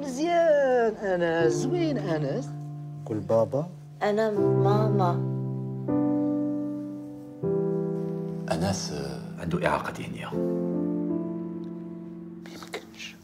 مزيان أنس. زوين أنس؟ قول بابا. أنا ماما. أنس عنده إعاقة ذهنيه ميمكنش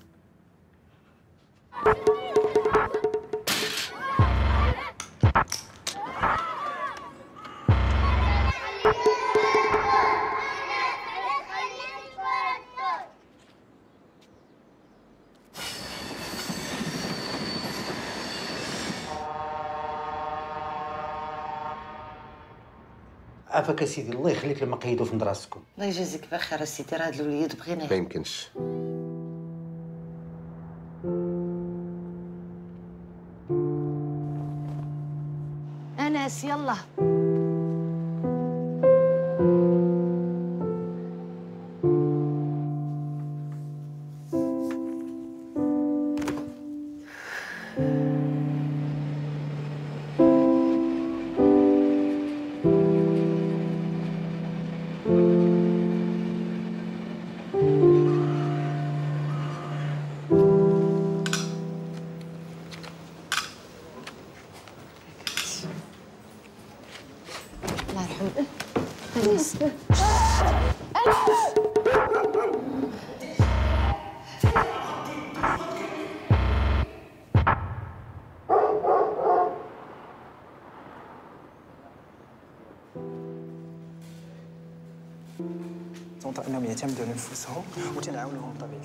عافاك يا سيدي الله يخليك لما قيدوا في مدرستكم. الله يجازيك بخير سيدي راه هاد الوليد ما بغيناه يمكنش. أنس يلا. الله يرحمه انس تنطق إنهم يعتمدوا على انفسهم وتنعاونوهم بطبيعه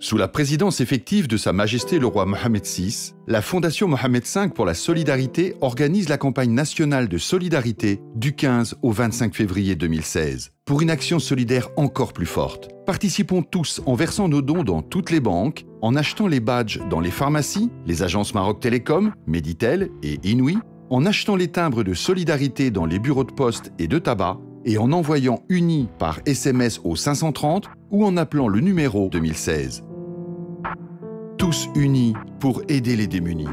Sous la présidence effective de Sa Majesté le roi Mohamed VI, la Fondation Mohamed V pour la solidarité organise la campagne nationale de solidarité du 15 au 25 février 2016 pour une action solidaire encore plus forte. Participons tous en versant nos dons dans toutes les banques, en achetant les badges dans les pharmacies, les agences Maroc Télécom, Meditel et Inouï, en achetant les timbres de solidarité dans les bureaux de poste et de tabac, et en envoyant UNI par SMS au 530 ou en appelant le numéro 2016 tous unis pour aider les démunis.